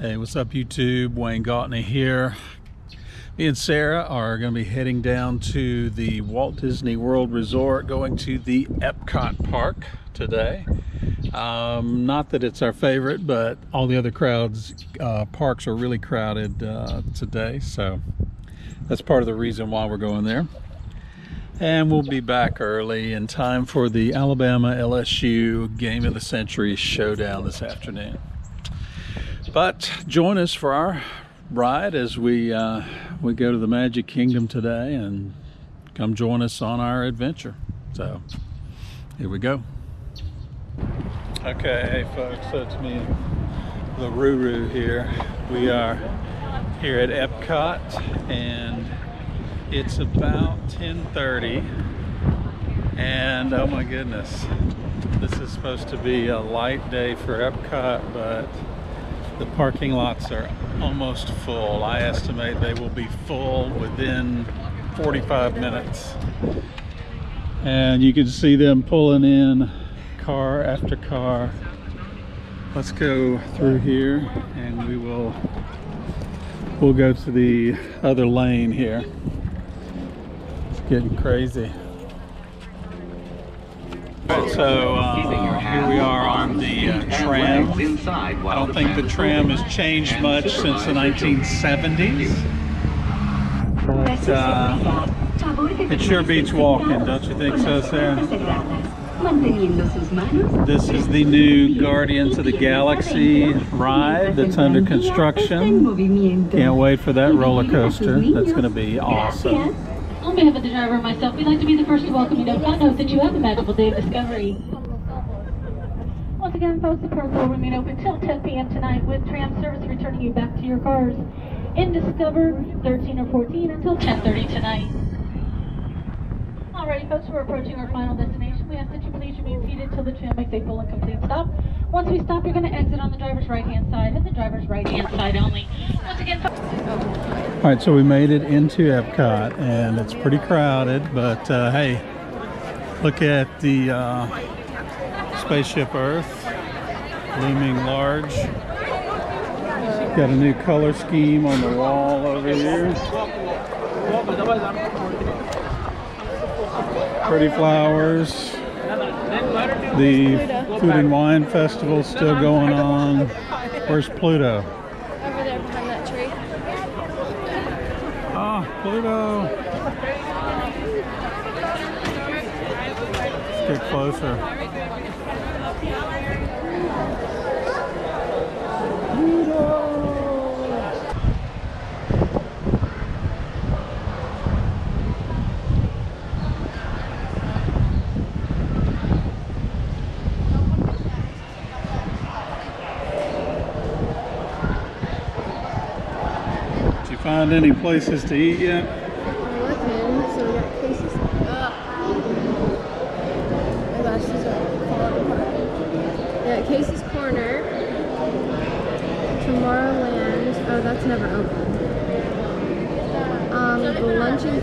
Hey, what's up, YouTube? Wayne Gautney here. Me and Sarah are going to be heading down to the Walt Disney World Resort, going to the Epcot Park today. Um, not that it's our favorite, but all the other crowds, uh, parks are really crowded uh, today, so that's part of the reason why we're going there. And we'll be back early in time for the Alabama LSU Game of the Century showdown this afternoon. But join us for our ride as we uh, we go to the Magic Kingdom today, and come join us on our adventure. So here we go. Okay, hey folks, so it's me, the Ruru here. We are here at Epcot, and it's about 10:30, and oh my goodness, this is supposed to be a light day for Epcot, but the parking lots are almost full. I estimate they will be full within 45 minutes. And you can see them pulling in car after car. Let's go through here and we will we'll go to the other lane here. It's getting crazy. So uh, here we are on the uh, tram. I don't think the tram has changed much since the 1970s. But uh, it sure beats walking, don't you think so, Sarah? This is the new Guardians of the Galaxy ride that's under construction. Can't wait for that roller coaster. That's going to be awesome. On behalf of the driver and myself, we'd like to be the first to welcome you to. Note that you have a magical day of discovery. Once again, folks, the park will remain open till 10 p.m. tonight with tram service returning you back to your cars in Discover 13 or 14 until 10.30 tonight. Alrighty, folks, we're approaching our final destination. We ask that you please remain seated till the tram makes a full and complete stop. Once we stop, you're going to exit on the driver's right-hand side and the driver's right-hand side only. Once again, folks... All right, so we made it into Epcot, and it's pretty crowded, but uh, hey, look at the uh, Spaceship Earth looming large. Got a new color scheme on the wall over here. Pretty flowers. The Food and Wine Festival still going on. Where's Pluto? Over there behind that tree. Let's get closer. Find any places to eat yet? Looking, so we got. Ugh. My. We got Casey's Corner. Tomorrowland. Oh, that's never open. Um, the Lunching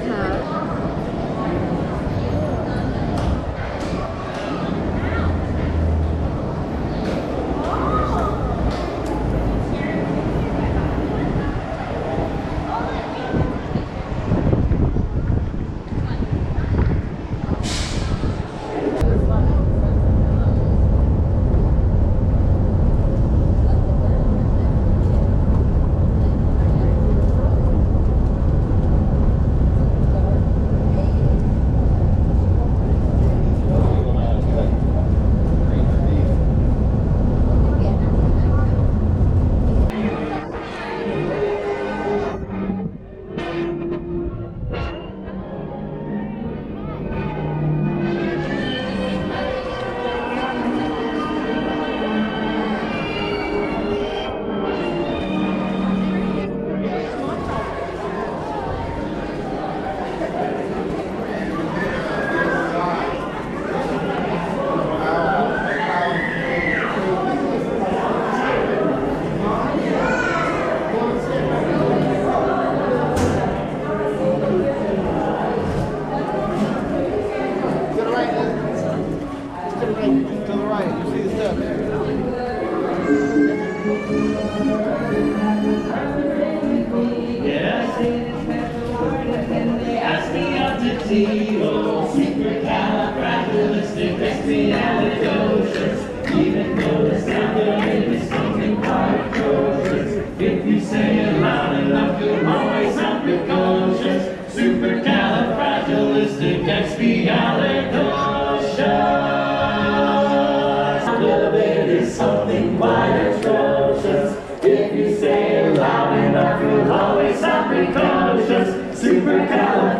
Zero, supercalifragilisticexpialidocious. Even though the sound of it is something quite atrocious, if you say it loud enough, you'll always sound precocious. Supercalifragilisticexpialidocious. The sound of it is something quite atrocious. If you say it loud enough, you'll always sound precocious. Supercalifragilisticexpialidocious.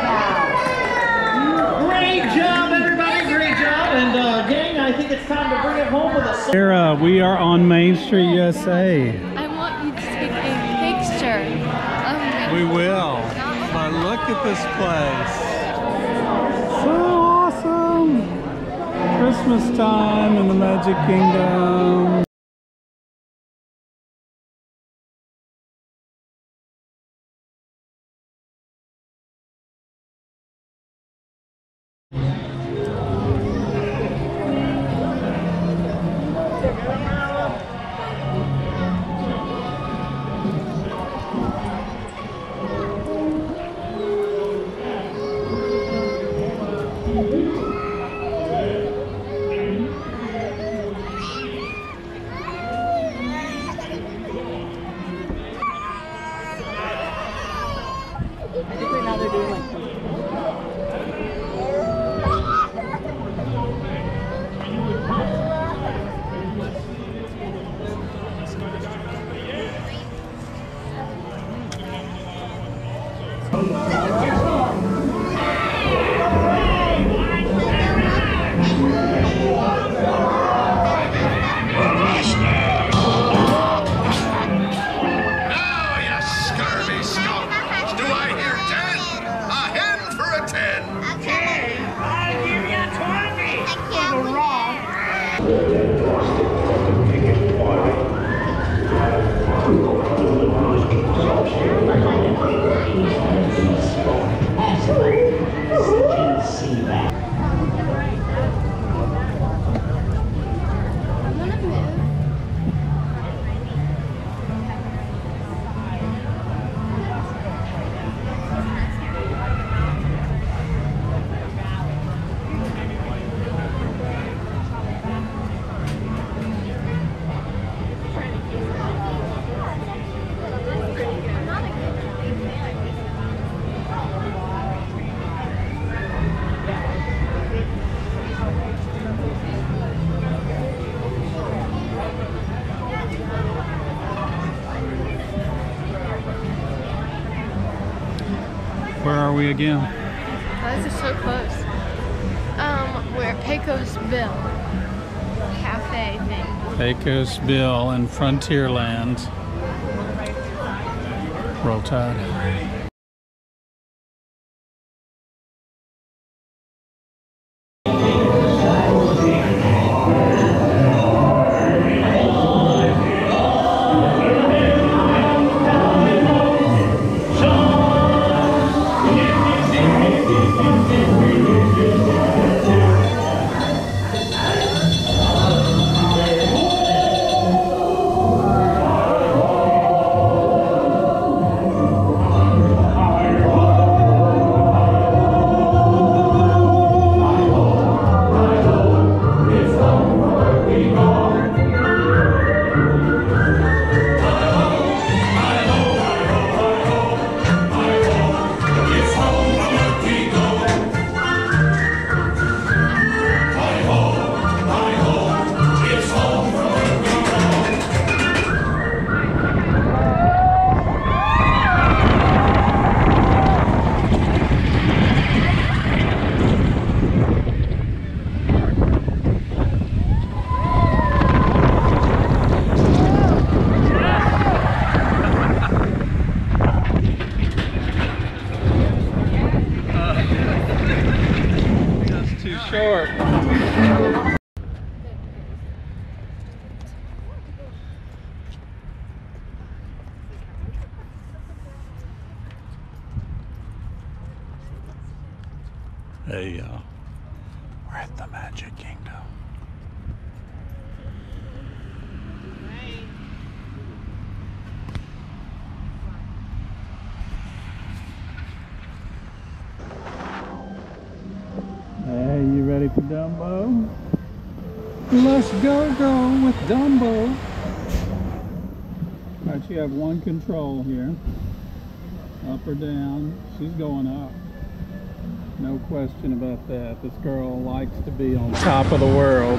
Pad. Great job, everybody. Great job. And uh, gang, I think it's time to bring it home with a song. Sarah, we are on Main Street, USA. I want you to take a picture of me. We will. But look at this place. So awesome. Christmas time in the Magic Kingdom. Rock. Again? Guys are so close. Um, we're at Pecos Bill Cafe thing. Pecos Bill and Frontierland. Roll Tide. Ready for Dumbo? Let's go, go with Dumbo. All right, you have one control here. Up or down. She's going up. No question about that. This girl likes to be on top of the world.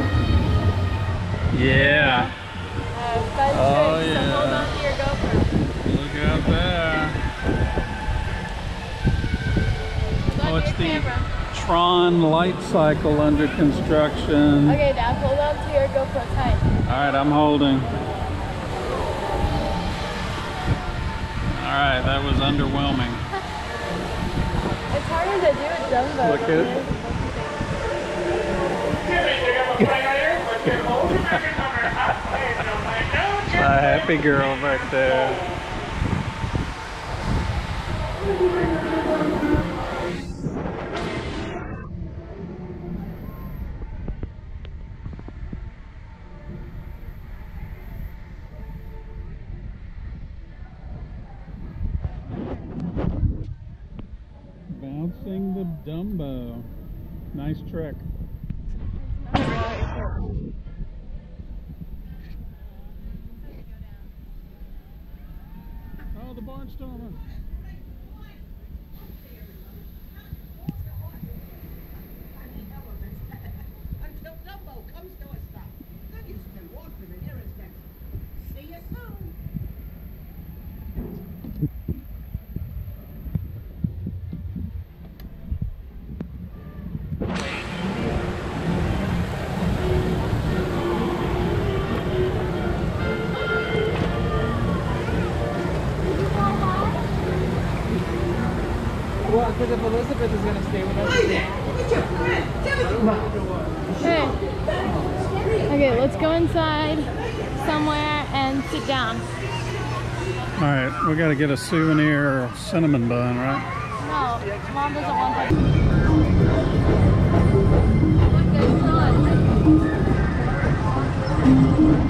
Yeah. Oh, yeah. So. Look out there. Oh, it's the camera. Tron light cycle under construction. Okay, Dad, hold on to your GoPro tight. All right, I'm holding. All right, that was underwhelming. It's harder to do with Dumbo. Look at than it. is A happy girl back there. Dumbo. Nice trick. Oh, the barnstormer. All right, we got to get a souvenir cinnamon bun, right? No, mom doesn't want that. Look, there's.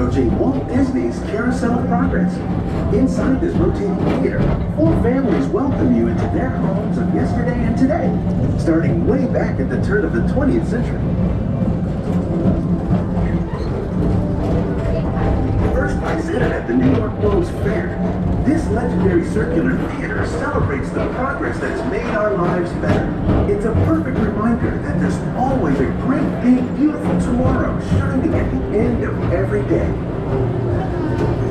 Approaching Walt Disney's Carousel of Progress. Inside this rotating theater, four families welcome you into their homes of yesterday and today, starting way back at the turn of the 20th century. First place in at the New York World's Fair, this legendary circular theater celebrates the progress that's made our lives better. It's a perfect reminder that there's always a great, big, beautiful tomorrow shining at the end of every day.